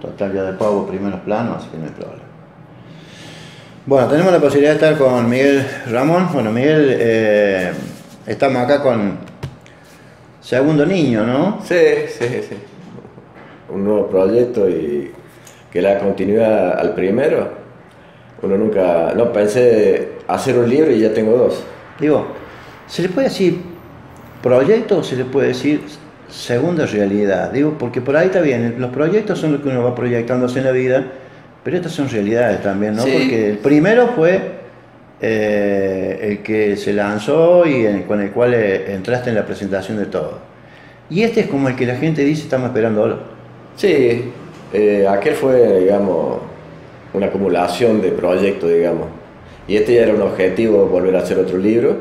Total, ya después hago primeros planos, así que no hay problema. Bueno, tenemos la posibilidad de estar con Miguel Ramón. Bueno, Miguel, eh, estamos acá con Segundo Niño, ¿no? Sí, sí, sí. Un nuevo proyecto y que la continuidad al primero. Uno nunca, no pensé hacer un libro y ya tengo dos. Digo, ¿se le puede decir proyecto o se le puede decir segunda realidad. Digo, porque por ahí está bien, los proyectos son lo que uno va proyectándose en la vida, pero estas son realidades también, ¿no? Porque el primero fue eh, el que se lanzó y con el cual eh, entraste en la presentación de todo. Y este es como el que la gente dice, estamos esperando Sí, eh, aquel fue, digamos, una acumulación de proyectos, digamos. Y este ya era un objetivo, volver a hacer otro libro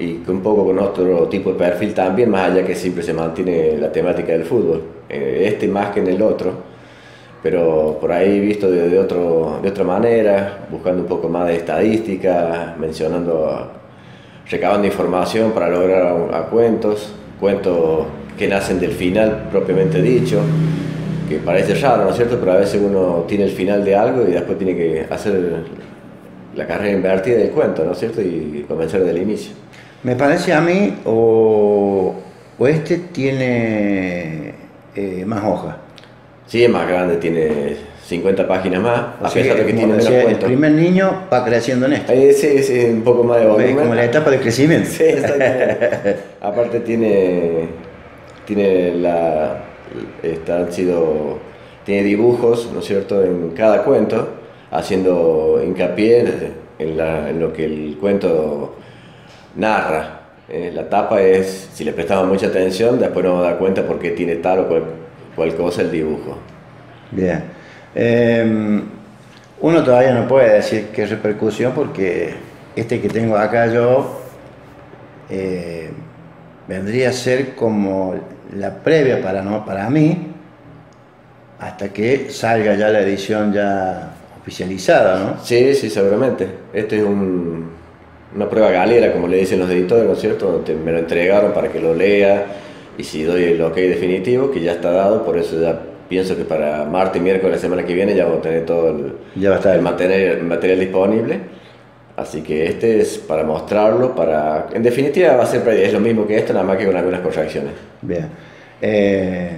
y un poco con otro tipo de perfil también, más allá que siempre se mantiene la temática del fútbol, eh, este más que en el otro, pero por ahí visto de, otro, de otra manera, buscando un poco más de estadística, mencionando, recabando información para lograr a, cuentos, cuentos que nacen del final propiamente dicho, que parece raro, ¿no es cierto? Pero a veces uno tiene el final de algo y después tiene que hacer la carrera invertida del cuento, ¿no es cierto? Y comenzar del inicio. Me parece a mí, o, este tiene eh, más hojas. Sí, es más grande, tiene 50 páginas más, a pesar de que tiene menos El primer niño va creciendo en esto. Sí, sí, un poco más de volumen. Como la etapa de crecimiento. Sí, Aparte tiene, tiene la, está, sido, tiene dibujos, ¿no es cierto?, en cada cuento, haciendo hincapié en, en lo que el cuento narra. Eh, la tapa es, si le prestamos mucha atención, después nos da cuenta por qué tiene tal o cual, cosa el dibujo. Bien. Em, uno todavía no puede decir qué repercusión porque este que tengo acá yo eh, vendría a ser como la previa para, no, para mí hasta que salga ya la edición ya oficializada, ¿no? Sí, sí, seguramente. Este es un, una prueba galera, como le dicen los editores, ¿no es cierto? Me lo entregaron para que lo lea y si doy el ok definitivo, que ya está dado, por eso ya pienso que para martes y miércoles la semana que viene ya vamos a tener todo el, ya va a estar. el material, material, disponible. Así que este es para mostrarlo, para... En definitiva va a ser es lo mismo que esto, nada más que con algunas correcciones. Bien. Eh,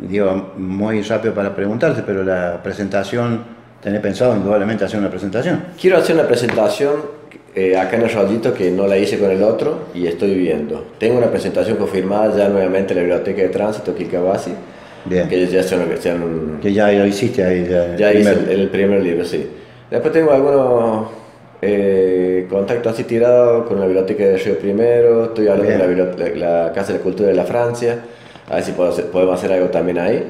digo, muy rápido para preguntarte, pero la presentación ¿Tenés pensado indudablemente hacer una presentación? Quiero hacer una presentación eh, acá en el Rodito que no la hice con el otro y estoy viendo. Tengo una presentación confirmada ya nuevamente en la Biblioteca de Tránsito Kilkabasi. Bien. Que ya son, Que ya lo hiciste ahí. Ya, ya hice el, primer libro, sí. Después tengo algunos eh, contactos así tirados con la Biblioteca de Río Primero, estoy hablando de la, la, Casa de Cultura de la Francia, a ver si podemos hacer algo también ahí.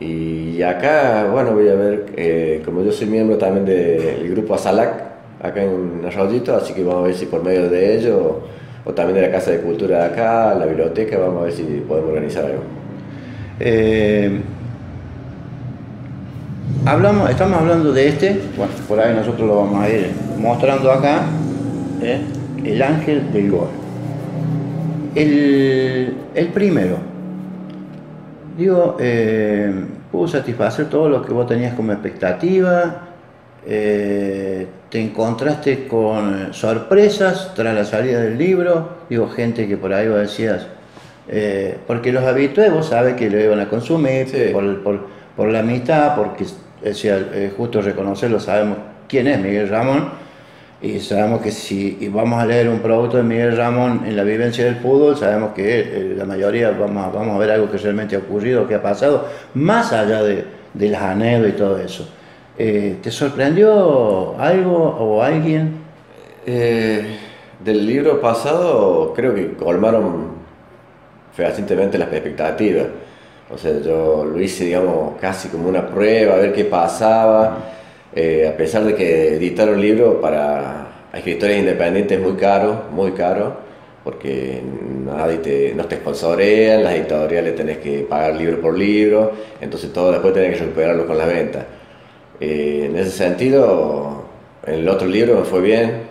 Y acá, bueno, voy a ver, eh, como yo soy miembro también del grupo Azalac, acá en Arroyito, así que vamos a ver si por medio de ello, o también de la Casa de Cultura de acá, la biblioteca, vamos a ver si podemos organizar algo. Eh, hablamos, estamos hablando de este, bueno, por ahí nosotros lo vamos a ir mostrando acá, ¿eh? el ángel del gol. El, el primero, digo, eh, pudo satisfacer todo lo que vos tenías como expectativa, eh, te encontraste con sorpresas tras la salida del libro, digo, gente que por ahí vos decías, eh, porque los habitués vos sabés que lo iban a consumir por, la mitad, porque decía, justo reconocerlo, sabemos quién es Miguel Ramón, y sabemos que si vamos a leer un producto de Miguel Ramón en la vivencia del fútbol, sabemos que eh, la mayoría vamos a, vamos a ver algo que realmente ha ocurrido, que ha pasado, más allá de, de las anécdotas y todo eso. Eh, ¿Te sorprendió algo o alguien? Eh, del libro pasado creo que colmaron fehacientemente las expectativas. O sea, yo lo hice, digamos, casi como una prueba, a ver qué pasaba. Eh, a pesar de que editar un libro para escritores independientes es muy caro, muy caro, porque nadie te, no te sponsorean, las editoriales tenés que pagar libro por libro, entonces todo después tenés que recuperarlo con la venta. Eh, en ese sentido, el otro libro fue bien,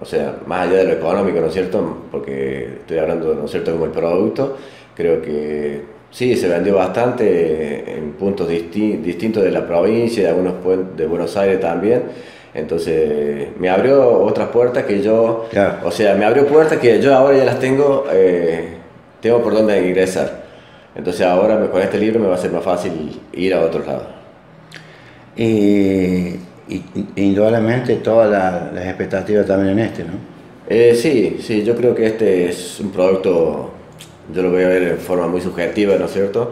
o sea, más allá de lo económico, ¿no es cierto? Porque estoy hablando, ¿no es cierto?, como el producto, creo que sí, se vendió bastante en puntos distintos de la provincia, de algunos de Buenos Aires también. Entonces me abrió otras puertas que yo, o sea, me abrió puertas que yo ahora ya las tengo, eh, tengo por dónde ingresar. Entonces ahora con este libro me va a ser más fácil ir a otros lados. Y, indudablemente todas las expectativas también en este, ¿no? Eh, sí, sí, yo creo que este es un producto, yo lo voy a ver en forma muy subjetiva, ¿no es cierto?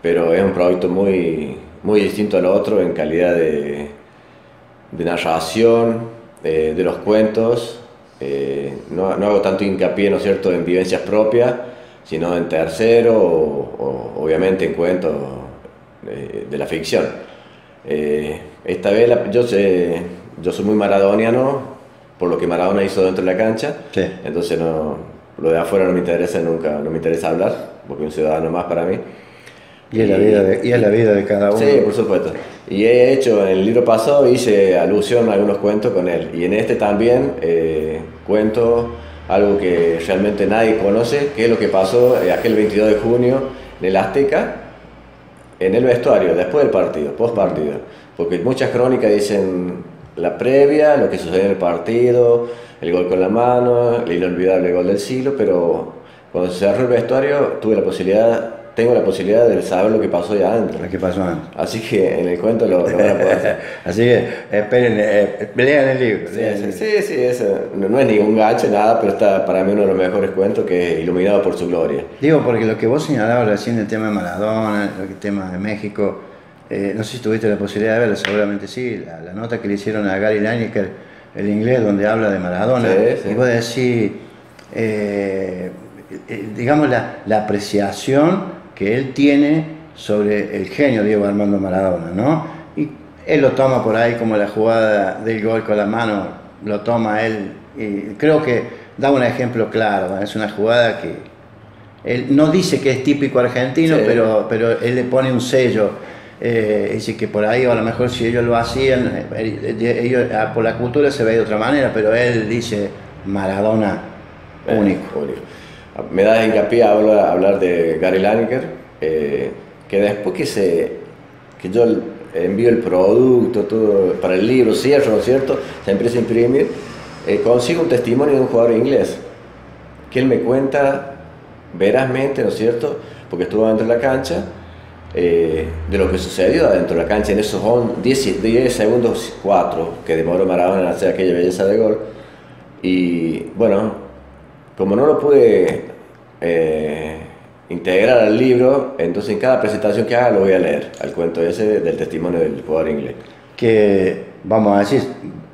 Pero es un producto muy, muy distinto al otro en calidad de, de narración, de los cuentos. Eh, no, no, hago tanto hincapié, ¿no es cierto?, en vivencias propias, sino en tercero o, obviamente en cuentos de, la ficción. Eh, esta vez yo, sé, yo soy muy maradoniano por lo que Maradona hizo dentro de la cancha, entonces no, lo de afuera no me interesa nunca, no me interesa hablar, porque un ciudadano más para mí. Y es, la vida de, y es la vida de cada uno. Sí, por supuesto. Y he hecho, en el libro pasado hice alusión a algunos cuentos con él. Y en este también eh, cuento algo que realmente nadie conoce, que es lo que pasó eh, aquel 22 de junio en el Azteca, en el vestuario, después del partido, post partido. Porque muchas crónicas dicen la previa, lo que sucedió en el partido, el gol con la mano, el inolvidable gol del siglo, pero cuando se cerró el vestuario tuve la posibilidad tengo la posibilidad de saber lo que pasó ya antes. ¿Qué pasó antes? Así que en el cuento lo, lo van a poder hacer. Así que esperen, eh, lean el libro. Sí, sí, eso. No, es ningún gancho, nada, pero está para mí uno de los mejores cuentos que Iluminado por su gloria. Digo, porque lo que vos señalabas recién del tema de Maradona, el tema de México, eh, no sé si tuviste la posibilidad de verlo, seguramente sí, la, nota que le hicieron a Gary Lineker, el inglés, donde habla de Maradona, y vos decís, eh, digamos, la, la apreciación que él tiene sobre el genio Diego Armando Maradona, ¿no? Y él lo toma por ahí como la jugada del gol con la mano, lo toma él, y creo que da un ejemplo claro, es una jugada que él no dice que es típico argentino, pero, pero él le pone un sello. Eh, dice que por ahí, a lo mejor si ellos lo hacían, eh, ellos, ah, por la cultura se ve de otra manera, pero él dice Maradona eh, único. único me da hincapié a hablar, de Gary Lineker, eh, que después que, se, que yo envío el producto todo para el libro, cierro, ¿no es cierto? Se empieza a imprimir, eh, consigo un testimonio de un jugador inglés, que él me cuenta verazmente, ¿no es cierto? Porque estuvo dentro de la cancha, eh, de lo que sucedió dentro de la cancha en esos 10, 10 segundos 4 que demoró Maradona en hacer aquella belleza de gol. Y bueno, como no lo pude eh, integrar al libro, entonces en cada presentación que haga lo voy a leer, al cuento ese del testimonio del jugador inglés. Que, vamos a decir,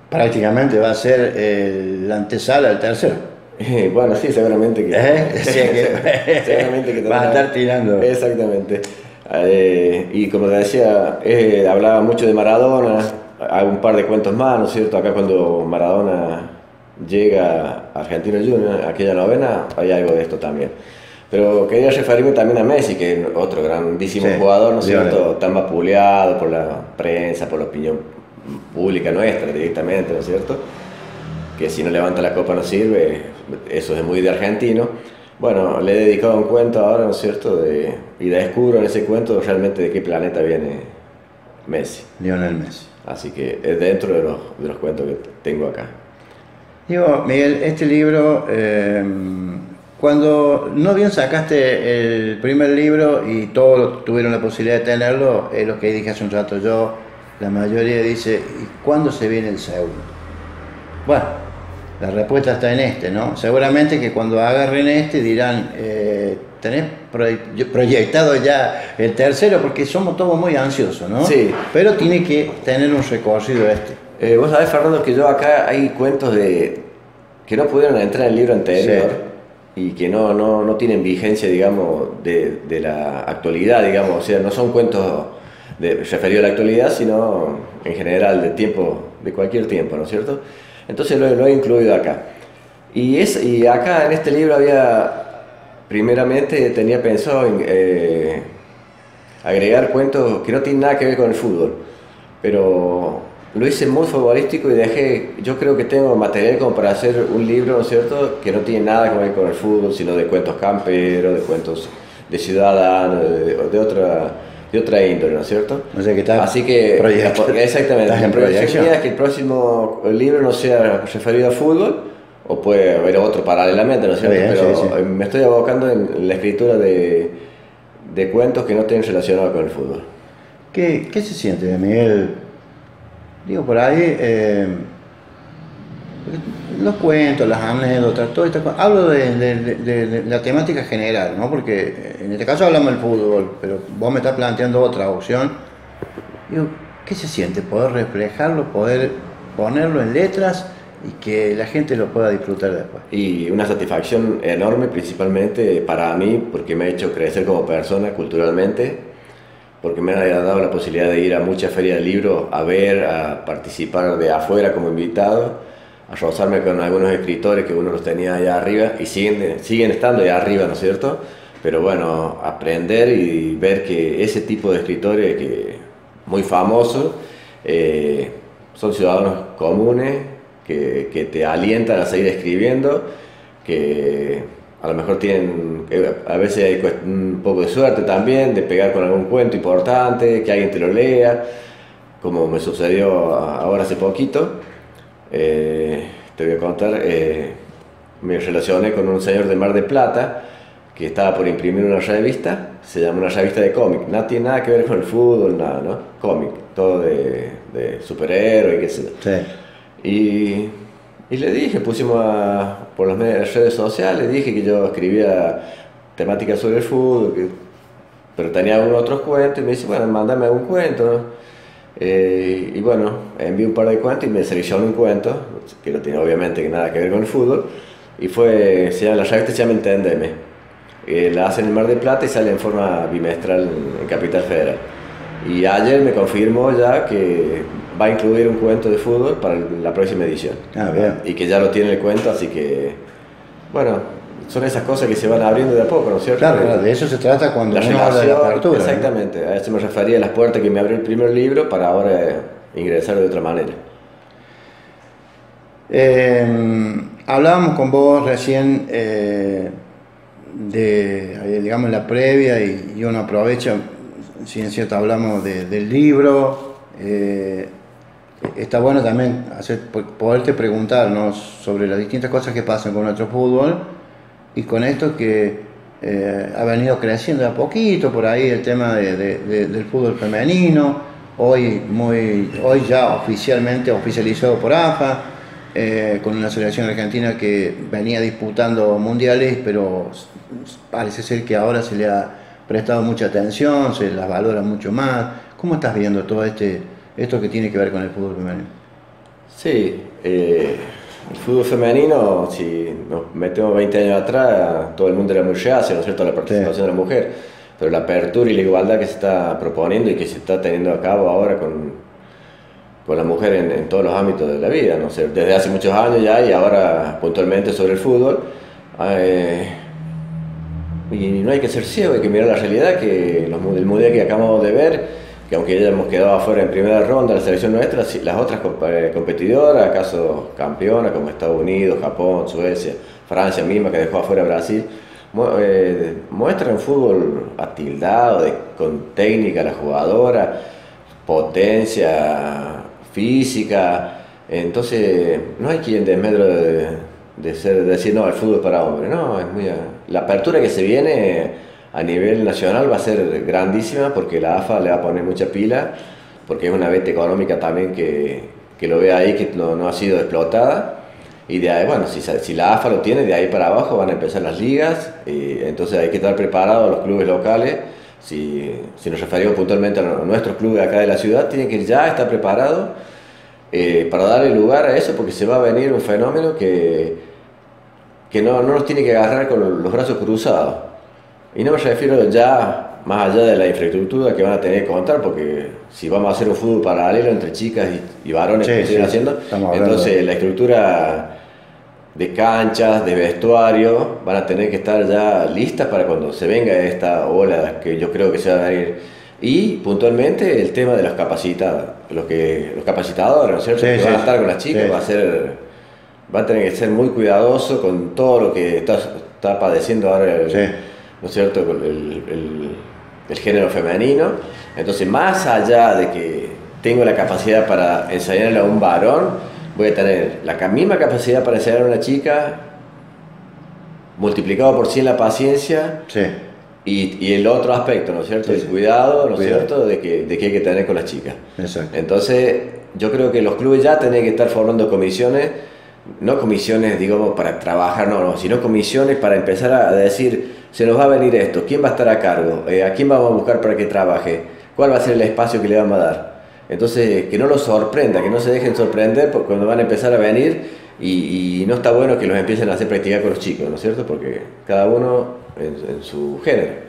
prácticamente va a ser la antesala del tercero. bueno, sí, seguramente que. ¿Eh? seguramente que va a estar tirando. Exactamente. Eh, y como te decía, hablaba mucho de Maradona, hay un par de cuentos más, ¿no es cierto? Acá cuando Maradona llega Argentina Junior, aquella novena, hay algo de esto también. Pero quería referirme también a Messi, que es otro grandísimo jugador, ¿no es cierto? Tan vapuleado por la prensa, por la opinión pública nuestra directamente, ¿no es cierto? Que si no levanta la copa no sirve, eso es muy de argentino. Bueno, le he dedicado un cuento ahora, ¿no es cierto? De, y descubro en ese cuento realmente de qué planeta viene Messi. Lionel Messi. Así que es dentro de los, de los cuentos que tengo acá. Digo, Miguel, este libro, eh, cuando no bien sacaste el primer libro y todos tuvieron la posibilidad de tenerlo, es lo que dije hace un rato yo, la mayoría dice, ¿y cuándo se viene el segundo? Bueno, la respuesta está en este, ¿no? Seguramente que cuando agarren este dirán, eh, tenés proyectado ya el tercero, porque somos todos muy ansiosos, ¿no? Sí. Pero tiene que tener un recorrido este. Eh, vos sabés, Fernando, que yo acá hay cuentos de que no pudieron entrar en el libro anterior y que no, no, no, tienen vigencia, digamos, de, de, la actualidad, digamos, o sea, no son cuentos de, referidos a la actualidad, sino en general de tiempo, de cualquier tiempo, ¿no es cierto? Entonces lo, lo he incluido acá. Y, es, y acá en este libro había, primeramente tenía pensado en eh, agregar cuentos que no tienen nada que ver con el fútbol, pero lo hice muy futbolístico y dejé, yo creo que tengo material como para hacer un libro, ¿no es cierto?, que no tiene nada que ver con el fútbol, sino de cuentos camperos, de cuentos de ciudadano, de, de otra de otra índole, ¿no es cierto? O sea que está Así que, proyecto. exactamente, la proyección mía es que el próximo libro no sea referido a fútbol, o puede haber otro paralelamente, ¿no es cierto? bien, Pero sí, sí. me estoy abocando en la escritura de, de cuentos que no estén relacionados con el fútbol. ¿Qué, qué se siente, Miguel? Digo, por ahí, eh, los cuentos, las anécdotas, todo esto. Hablo de, la temática general, ¿no? Porque en este caso hablamos del fútbol, pero vos me estás planteando otra opción. ¿qué se siente? Poder reflejarlo, poder ponerlo en letras y que la gente lo pueda disfrutar después. Y una satisfacción enorme principalmente para mí, porque me ha hecho crecer como persona culturalmente, porque me ha dado la posibilidad de ir a muchas ferias de libros a ver, a participar de afuera como invitado, a con algunos escritores que uno los tenía allá arriba y siguen, siguen estando allá arriba, ¿no es cierto? Pero bueno, aprender y ver que ese tipo de escritores que muy famosos eh, son ciudadanos comunes que, que te alientan a seguir escribiendo, que a lo mejor tienen, a veces hay un poco de suerte también, de pegar con algún cuento importante, que alguien te lo lea, como me sucedió ahora hace poquito. Eh, te voy a contar, eh, me relacioné con un señor de Mar de Plata que estaba por imprimir una revista, se llama una revista de cómic, no tiene nada que ver con el fútbol, nada, ¿no? Cómic, todo de, de superhéroe y qué sé yo. Sí. Y, y le dije, pusimos a- por las redes sociales, dije que yo escribía temáticas sobre el fútbol, que- pero tenía algunos otros cuentos, y me dice, bueno, mándame algún cuento. ¿no? Eh, y bueno, envié un par de cuentos y me seleccionó un cuento, que no tiene obviamente nada que ver con el fútbol, y fue, se llama, la revista se llama Entendeme. Eh, la hacen en Mar de Plata y sale en forma bimestral en, en Capital Federal. Y ayer me confirmó ya que va a incluir un cuento de fútbol para la próxima edición. Ah, bien. Y que ya lo tiene el cuento, así que, bueno, son esas cosas que se van abriendo de a poco, ¿no es cierto? Claro, claro, de eso se trata cuando La uno habla de la apertura. ¿no? exactamente, a eso me refería, las puertas que me abrió el primer libro para ahora eh, ingresar de otra manera. Eh, hablábamos con vos recién eh, de, eh, digamos, la previa y, y uno aprovecha, si es cierto, hablamos de- del libro. eh, está bueno también hacer, po- poderte preguntarnos sobre las distintas cosas que pasan con nuestro fútbol y con esto que eh, ha venido creciendo a poquito por ahí el tema de- de- de- del fútbol femenino, hoy, muy, hoy ya oficialmente oficializado por AFA, eh, con una selección argentina que venía disputando mundiales, pero parece ser que ahora se le ha prestado mucha atención, se las valora mucho más. ¿Cómo estás viendo todo este, esto que tiene que ver con el fútbol femenino? Sí, eh, el fútbol femenino, si nos metemos 20 años atrás, todo el mundo era muy reacio, ¿no es cierto?, la participación de la mujer, pero la apertura y la igualdad que se está proponiendo y que se está teniendo a cabo ahora con, con la mujer en, en todos los ámbitos de la vida, no sé, desde hace muchos años ya y ahora puntualmente sobre el fútbol. eh, y no hay que ser ciego, hay que mirar la realidad, que los, el mundial que acabamos de ver, que aunque ya hemos quedado afuera en primera ronda, la selección nuestra, las otras eh, competidoras, acaso campeonas como Estados Unidos, Japón, Suecia, Francia misma que dejó afuera Brasil, eh, muestran fútbol atildado, de- con técnica la jugadora, potencia física, entonces no hay quien desmedro de, de de decir no, el fútbol es para hombres, no, es muy... La apertura que se viene a nivel nacional va a ser grandísima porque la AFA le va a poner mucha pila, porque es una veta económica también que, que lo ve ahí, que no, no ha sido explotada. Y de ahí, bueno, si, si la AFA lo tiene, de ahí para abajo van a empezar las ligas, y entonces hay que estar preparados los clubes locales. Si, si nos referimos puntualmente a nu- nuestros clubes acá de la ciudad, tienen que ya estar preparados eh, para darle lugar a eso, porque se va a venir un fenómeno que, que no, no nos tiene que agarrar con los brazos cruzados. Y no me refiero ya más allá de la infraestructura que van a tener que contar, porque si vamos a hacer un fútbol paralelo entre chicas y, y varones Sí, que sí, haciendo, estamos hablando entonces la estructura de canchas, de vestuario, van a tener que estar ya listas para cuando se venga esta ola que yo creo que se va a venir. Y puntualmente el tema de los capacitados, los, que, los capacitadores, ¿no es cierto? Sí, que sí, van a estar con las chicas, Sí. va a ser, va a tener que ser muy cuidadoso con todo lo que está, está padeciendo ahora el. ¿No es cierto?, el, el, el género femenino. Entonces, más allá de que tengo la capacidad para enseñarle a un varón, voy a tener la misma capacidad para enseñar a una chica, multiplicado por 100 la paciencia. Sí. Y, y, el otro aspecto, ¿no es cierto? el cuidado, ¿no es cierto?, de que, de que hay que tener con las chicas. Exacto. Entonces, yo creo que los clubes ya tienen que estar formando comisiones, no comisiones, digamos, para trabajar, no, no, sino comisiones para empezar a decir, se nos va a venir esto, ¿quién va a estar a cargo? Eh, ¿A quién vamos a buscar para que trabaje? ¿Cuál va a ser el espacio que le vamos a dar? Entonces, que no los sorprenda, que no se dejen sorprender cuando van a empezar a venir y, no está bueno que los empiecen a hacer practicar con los chicos, ¿no es cierto? Porque cada uno en, en su género.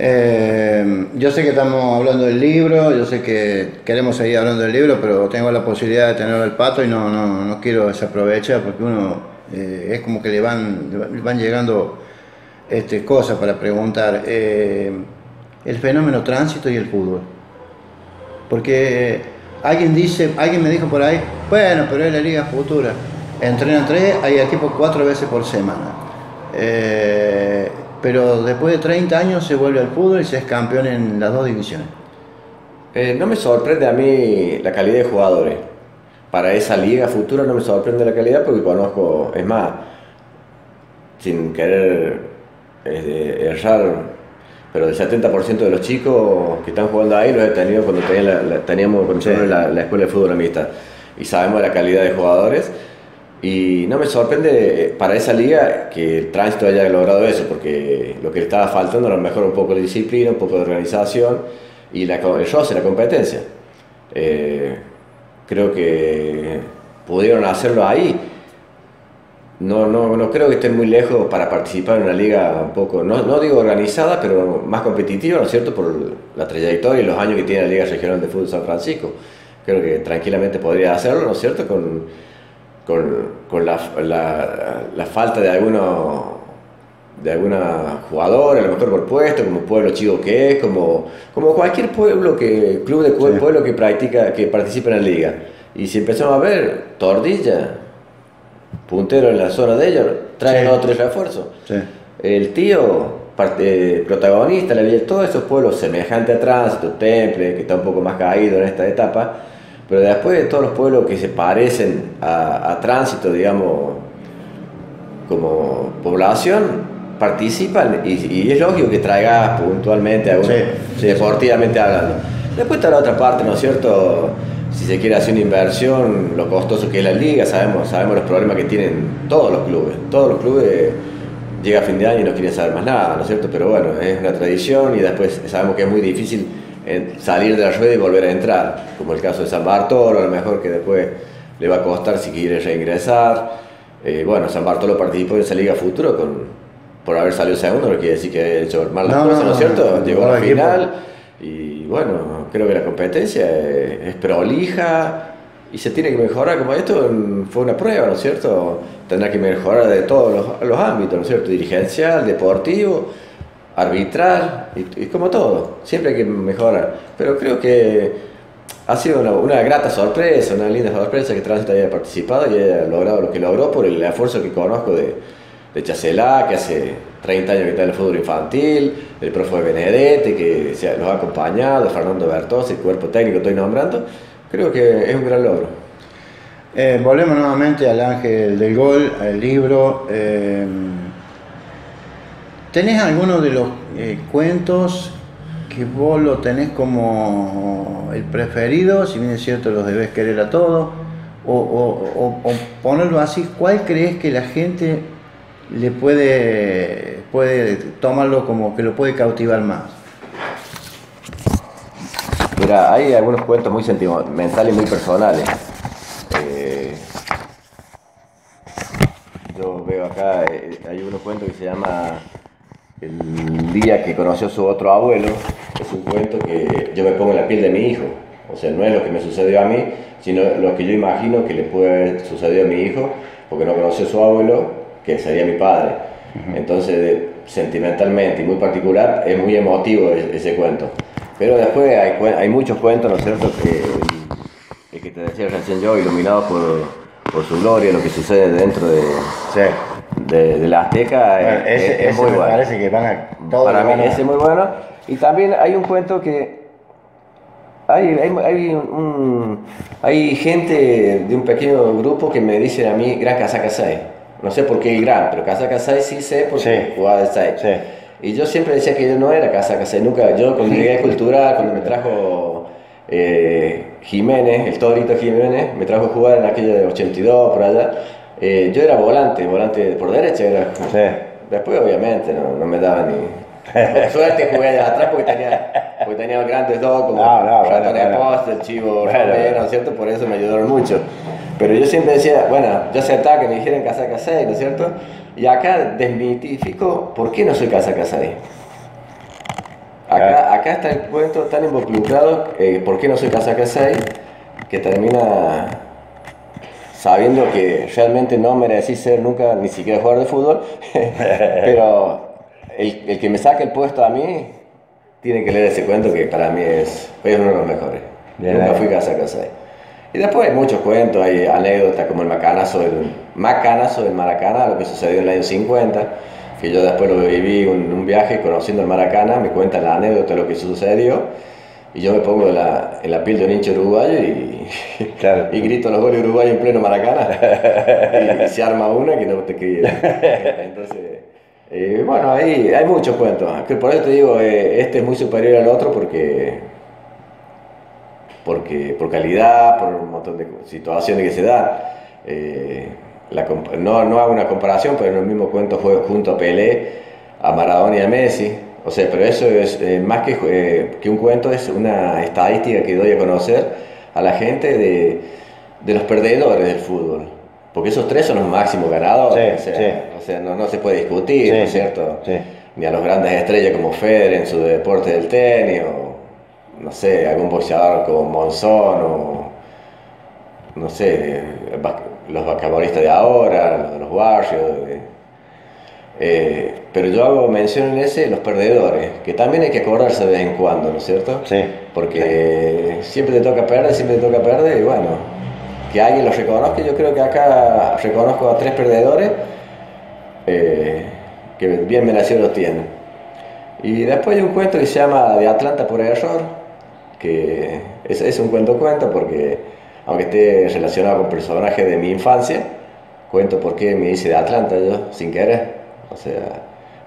Eh, yo sé que estamos hablando del libro, yo sé que queremos seguir hablando del libro, pero tengo la posibilidad de tenerlo al pato y no, no, no quiero desaprovechar porque uno eh, es como que le van, le van llegando este, cosas para preguntar. Eh, el fenómeno tránsito y el fútbol. Porque alguien dice, alguien me dijo por ahí, bueno, pero es la Liga Futura. Entrenan tres, hay equipos cuatro veces por semana. Eh, pero después de 30 años se vuelve al fútbol y se es campeón en las dos divisiones. Eh, no me sorprende a mí la calidad de jugadores. Para esa liga futura no me sorprende la calidad porque conozco, es más, sin querer errar, pero el 70% de los chicos que están jugando ahí los he tenido cuando teníamos con sí. la, la, escuela de fútbol amistad. Y sabemos la calidad de jugadores. Y no me sorprende eh, para esa liga que el tránsito haya logrado eso, porque lo que le estaba faltando a lo mejor un poco de disciplina, un poco de organización y la, el roce, la competencia. Eh, creo que pudieron hacerlo ahí. No, no, no creo que estén muy lejos para participar en una liga un poco, no, no digo organizada, pero más competitiva, ¿no es cierto? Por la trayectoria y los años que tiene la Liga Regional de Fútbol San Francisco. Creo que tranquilamente podría hacerlo, ¿no es cierto? Con, con, con la, la, la, falta de alguno de alguna jugadora, a lo mejor por puesto, como pueblo chico que es, como, como cualquier pueblo que, club de sí. pueblo que practica, que participa en la liga. Y si empezamos a ver, Tordilla, puntero en la zona de ellos, trae sí. otros refuerzos. Sí. El tío, parte, protagonista, la todos esos pueblos semejantes a Tránsito, Temple, que está un poco más caído en esta etapa, pero después de todos los pueblos que se parecen a, a tránsito, digamos, como población, participan y, y, es lógico que traigas puntualmente a uno, sí, deportivamente hablando. Después está la otra parte, ¿no es cierto? Si se quiere hacer una inversión, lo costoso que es la liga, sabemos, sabemos los problemas que tienen todos los clubes. Todos los clubes llega a fin de año y no quieren saber más nada, ¿no es cierto? Pero bueno, es una tradición y después sabemos que es muy difícil salir de la rueda y volver a entrar, como el caso de San Bartolo, a lo mejor que después le va a costar si quiere reingresar. Eh, bueno, San Bartolo participó en esa Liga Futuro con, por haber salido segundo, no quiere decir que ha hecho mal las no, cosas, ¿no es cierto? Llegó a la final y bueno, creo que la competencia es, es prolija y se tiene que mejorar como esto fue una prueba, ¿no es cierto? Tendrá que mejorar de todos los, los ámbitos, ¿no es cierto? Dirigencial, deportivo arbitrar, y, y, como todo, siempre hay que mejorar. Pero creo que ha sido una, una, grata sorpresa, una linda sorpresa que Tránsito haya participado y haya logrado lo que logró por el esfuerzo que conozco de, de Chacelá, que hace 30 años que está en el fútbol infantil, el profe Benedete, que se, los ha acompañado, Fernando Bertos, el cuerpo técnico estoy nombrando. Creo que es un gran logro. Eh, volvemos nuevamente al ángel del gol, al libro. Eh, ¿Tenés alguno de los eh, cuentos que vos lo tenés como el preferido? Si bien es cierto, los debes querer a todos. O, ponerlo así, ¿cuál crees que la gente le puede, puede tomarlo como que lo puede cautivar más? Mira, hay algunos cuentos muy sentimentales y muy personales. Eh, yo veo acá, eh, hay unos cuentos que se llama el día que conoció a su otro abuelo, es un cuento que yo me pongo en la piel de mi hijo. O sea, no es lo que me sucedió a mí, sino lo que yo imagino que le puede haber sucedido a mi hijo, porque no conoció a su abuelo, que sería mi padre. Entonces, sentimentalmente y muy particular, es muy emotivo ese, ese cuento. Pero después hay, hay, muchos cuentos, ¿no es cierto?, que, el que te decía recién yo, iluminado por, por su gloria, lo que sucede dentro de, sí. de, la Azteca bueno, es, ese, es, ese muy me bueno. parece que van a... Para mí ese es muy bueno. Y también hay un cuento que hay, hay, hay, un, hay gente de un pequeño grupo que me dice a mí Gran Casaca 6. No sé por qué el gran, pero Casaca 6 sí sé porque jugaba de 6. Sí. Y yo siempre decía que yo no era Casaca 6, nunca. Yo cuando llegué a Cultural, cuando me trajo eh, Jiménez, el Torito Jiménez, me trajo a jugar en aquella de 82, por allá. Eh, yo era volante, volante por derecha. Era, sí. Después, obviamente, no, no me daba ni, suerte jugué allá atrás porque tenía, porque tenía grandes dos como no, no, bueno, bueno. el Chivo Romero, ¿no es cierto? Por eso me ayudaron mucho. Pero yo siempre decía, bueno, yo aceptaba que me dijeran casa casay, ¿no es cierto? Y acá desmitifico por qué no soy casa casay. Acá, acá está el cuento tan involucrado, eh, por qué no soy casa casay, que termina sabiendo que realmente no merecí ser nunca ni siquiera jugador de fútbol, pero el, el, que me saque el puesto a mí tiene que leer ese cuento que para mí es, es uno de los mejores. Nunca fui casa a casa. Y después hay muchos cuentos, hay anécdotas como el macanazo del, macanazo del Maracana, lo que sucedió en el año 50, que yo después lo viví un, un viaje conociendo el Maracana, me cuentan la anécdota de lo que sucedió, y yo me pongo en la, en la piel de un hincha uruguayo y, claro. y grito los goles uruguayos en pleno Maracana, y, se arma una que no te quería. Entonces... Eh, bueno, hay, hay muchos cuentos. Por eso te digo, eh, este es muy superior al otro porque, porque por calidad, por un montón de situaciones que se dan. Eh, no, no hago una comparación, pero en el mismo cuento fue junto a Pelé, a Maradona y a Messi. O sea, pero eso es más que, que un cuento, es una estadística que doy a conocer a la gente de, de los perdedores del fútbol. Porque esos tres son los máximos ganadores. Sí, o sea, no, no, se puede discutir, ¿no es cierto? Ni a los grandes estrellas como Federer en su deporte del tenis, o no sé, algún boxeador como Monzón, o no sé, los basquetbolistas de ahora, los barrios. Eh, pero yo hago mención en ese los perdedores, que también hay que acordarse de vez en cuando, ¿no es cierto? Sí. Porque siempre te toca perder, siempre te toca perder, y bueno, que alguien los reconozca. Yo creo que acá reconozco a tres perdedores eh, que bien merecidos los tienen. Y después hay un cuento que se llama De Atlanta por error, que es, es un cuento cuento porque, aunque esté relacionado con personajes de mi infancia, cuento por qué me hice de Atlanta yo, sin querer. O sea,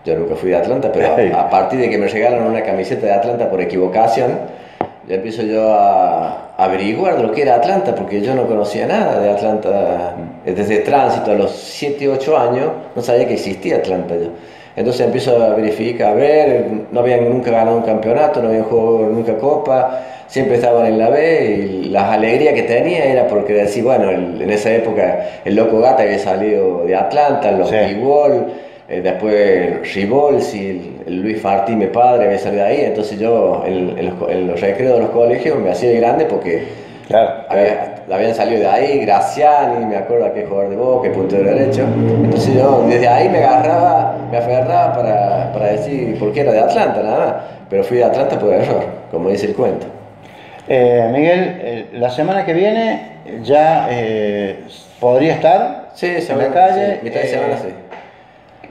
yo nunca fui de Atlanta, pero a, a partir de que me regalan una camiseta de Atlanta por equivocación, ya empiezo yo a averiguar lo que era Atlanta, porque yo no conocía nada de Atlanta. Desde tránsito a los 7, 8 años, no sabía que existía Atlanta yo. Entonces empiezo a verificar, a ver, no habían nunca ganado un campeonato, no habían jugado nunca copa, siempre estaban en la B y las alegrías que tenía era porque decía, bueno, en esa época el Loco Gata había salido de Atlanta, los sí. Eh, después el, Luis Fartí, mi padre, había salido de ahí, entonces yo en, los, recreos de los colegios me hacía de grande porque habían salido de ahí, Graciani, me acuerdo aquel jugador de Boca, de derecho, entonces yo desde ahí me agarraba, me aferraba para, para decir por qué era de Atlanta, nada más, pero fui de Atlanta por error, como dice el cuento. Eh, Miguel, eh, la semana que viene ya podría estar sí, en la calle. Sí, mitad de semana sí.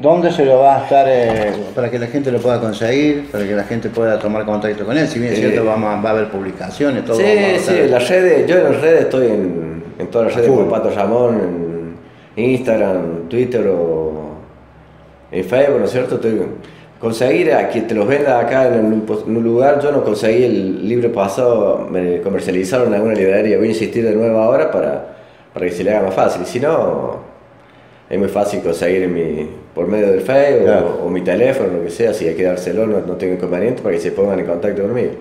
¿Dónde se lo va a estar eh, para que la gente lo pueda conseguir, para que la gente pueda tomar contacto con él? Si bien es cierto, va a, va a haber publicaciones, todo. Sí, sí, en las redes, yo en las redes estoy en, en todas las redes como Pato Ramón, en Instagram, Twitter o en Facebook, ¿no es cierto? Estoy, conseguir a quien te los venda acá en un, en un, lugar, yo no conseguí el libro pasado, me comercializaron en alguna librería, voy a insistir de nuevo ahora para, para que se le haga más fácil, si no es muy fácil conseguir mi, por medio del Facebook o, mi teléfono, lo que sea, si hay que dárselo, no, no tengo inconveniente para que se pongan en contacto conmigo.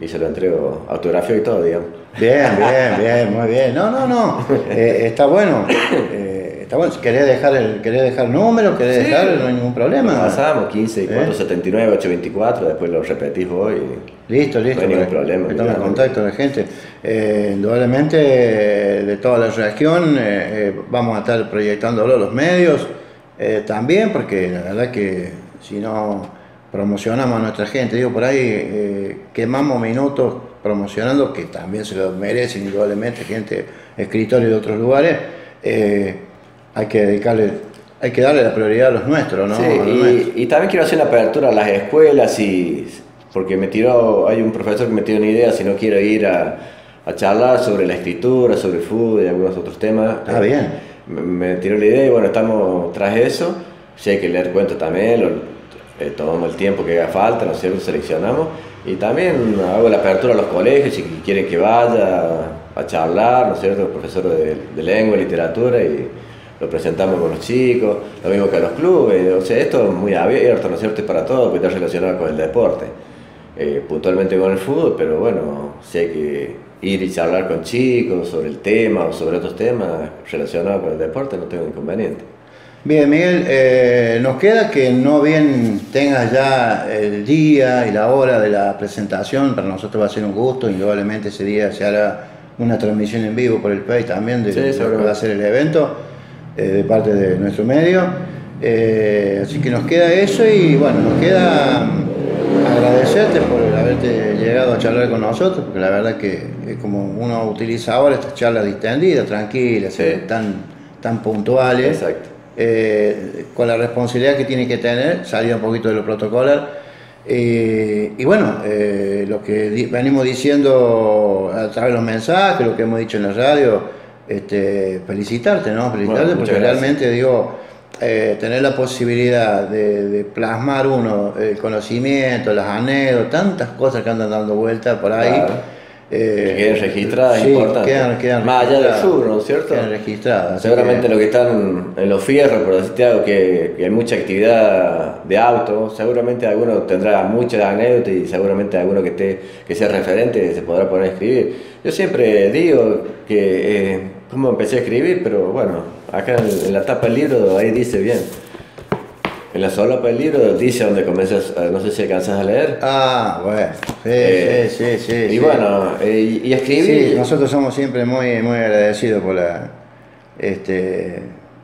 Y se lo entrego autografía y todo, digamos. Bien, bien, bien, muy bien. No, no, no. Eh, está bueno. Eh, está bueno. Si querés dejar el, querés dejar número, querés sí. dejar, no hay ningún problema. Lo pasamos, 15 y 479, 824, después lo repetís vos y. Listo, listo. No hay ningún problema. Estamos en contacto con la gente. Eh, indudablemente, de toda la región, eh, vamos a estar proyectándolo a los medios. Eh, también porque la verdad que si no promocionamos a nuestra gente, digo por ahí, eh, quemamos minutos promocionando, que también se lo merecen indudablemente gente, escritores de otros lugares, eh, hay que dedicarle hay que darle la prioridad a los nuestros, ¿no? Sí, los y, nuestros. y también quiero hacer una apertura a las escuelas y porque me tiró, hay un profesor que me tiró una idea si no quiero ir a, a charlar sobre la escritura, sobre el fútbol y algunos otros temas. Está Eh, bien. Me, me tiró la idea y bueno, estamos tras eso. Si hay que leer cuentos también, lo, eh, tomamos el tiempo que haga falta, ¿no es cierto? Seleccionamos. Y también hago la apertura a los colegios si quieren que vaya a charlar, ¿no es cierto? Profesor de, de lengua, literatura y lo presentamos con los chicos, lo mismo que a los clubes, o sea, esto es muy abierto, ¿no es cierto? Es para todo, porque está relacionado con el deporte, Eh, puntualmente con el fútbol, pero bueno, si hay que ir y charlar con chicos sobre el tema o sobre otros temas relacionados con el deporte, no tengo inconveniente. Bien, Miguel, eh, nos queda que no bien tengas ya el día y la hora de la presentación, para nosotros va a ser un gusto, indudablemente ese día se hará una transmisión en vivo por el país también de Sí, lo que va a ser el evento eh, de parte de nuestro medio. Eh, así que nos queda eso y bueno, nos queda agradecerte por haberte llegado a charlar con nosotros, porque la verdad que es como uno utiliza ahora estas charlas distendidas, tranquilas, Sí. eh, tan, tan puntuales Exacto. eh, con la responsabilidad que tiene que tener, salir un poquito de lo protocolar. Eh, y bueno, eh, lo que di- venimos diciendo a través de los mensajes, lo que hemos dicho en la radio, este, felicitarte, ¿no? Felicitarte Bueno, porque gracias. realmente digo, eh, tener la posibilidad de, de plasmar uno el conocimiento, las anécdotas, tantas cosas que andan dando vueltas por ahí. Claro. eh, Que queden registradas, sí, importante. quedan- quedan Más allá del fútbol, ¿no es cierto? Quedan registradas. Seguramente que- lo que están en los fierros, por decirte algo, que, que hay mucha actividad de auto, seguramente alguno tendrá muchas anécdotas y seguramente alguno que, esté, que sea referente se podrá poner a escribir. Yo siempre digo que eh, cómo empecé a escribir, pero bueno, acá en, la tapa del libro ahí dice bien. En la solapa del libro dice donde comienzas, a- no sé si alcanzas a leer. Ah, bueno, sí, Eh, sí, sí, sí. y sí. bueno, eh, y, escribir. Sí, nosotros somos siempre muy, muy agradecidos por la. Este,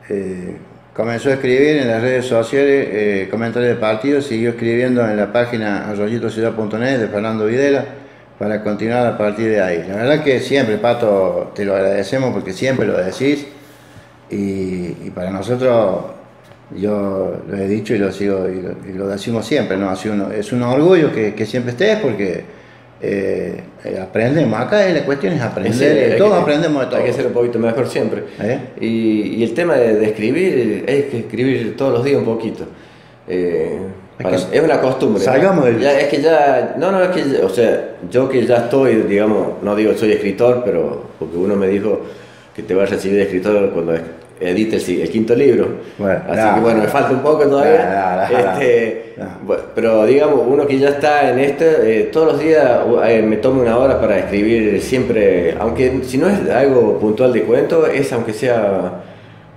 eh, comenzó a escribir en las redes sociales eh, comentarios de partidos, siguió escribiendo en la página arroyitociudad.net de Fernando Videla para continuar a partir de ahí. La verdad que siempre, Pato, te lo agradecemos porque siempre lo decís y, y para nosotros, yo lo he dicho y lo sigo y lo, y lo decimos siempre, ¿no? Así uno, es un orgullo que, que siempre estés porque eh, eh, aprendemos. Acá la cuestión es aprender, Sí, hay todos que- aprendemos de todo. Hay que ser un poquito mejor siempre. ¿Eh? Y, y el tema de, de escribir, es que escribir todos los días un poquito. Es para- es una costumbre. salgamos del- Ya, es que ya, no, no, es que, ya- o sea, yo que ya estoy, digamos, no digo soy escritor, pero porque uno me dijo que te vas a recibir de escritor cuando edite el, el quinto libro. Bueno, Así no, que bueno, me no. falta un poco todavía. No, Este, no. bueno, pero digamos, uno que ya está en este, eh, todos los días eh, me tomo una hora para escribir siempre, aunque si no es algo puntual de cuento, es aunque sea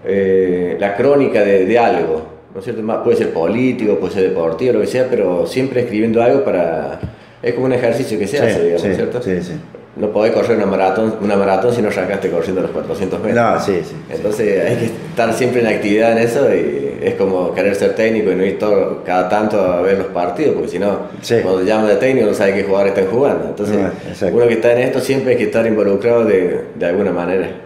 eh, la crónica de, de algo, ¿no es cierto? Puede ser político, puede ser deportivo, lo que sea, pero siempre escribiendo algo para... Es como un ejercicio que se Sí, hace, digamos, sí, ¿cierto? sí, sí. No podés correr una maratón, una maratón si no arrancaste corriendo los 400 metros. No, sí, sí. Entonces hay que estar siempre en actividad en eso y es como querer ser técnico y no ir todo, cada tanto a ver los partidos, porque si no, cuando llaman de técnico no sabes qué jugadores están jugando. Entonces, exacto. uno que está en esto siempre hay que estar involucrado de, de alguna manera.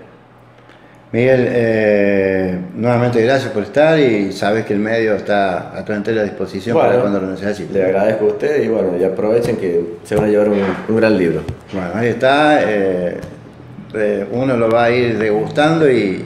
Miguel, eh, nuevamente gracias por estar y sabes que el medio está a tu entera disposición para cuando lo necesites. Le agradezco a ustedes y bueno, y aprovechen que se van a llevar un, un gran libro. Bueno, ahí está. eh, eh, uno lo va a ir degustando y,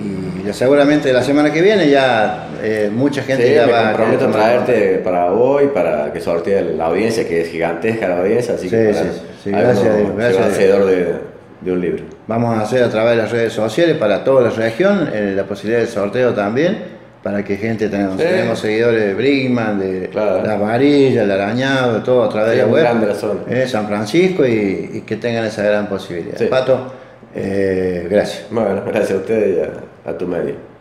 y ya seguramente la semana que viene ya eh, mucha gente Sí, ya me va comprometo a traerte para hoy, para que sortee la audiencia, que es gigantesca la audiencia, así Sí, que sí, para sí, gracias a Dios, se gracias va a Dios. hacedor de, de un libro. Vamos a hacer a través de las redes sociales para toda la región eh, la posibilidad del sorteo también, para que gente Sí. tenemos seguidores de Brinkman, de Claro. La Varilla, el Arañado, todo a través Sí, de la web. grande la zona. eh, San Francisco y, y que tengan esa gran posibilidad. Sí. Pato, eh, gracias. Bueno, gracias a ustedes y a, a tu medio.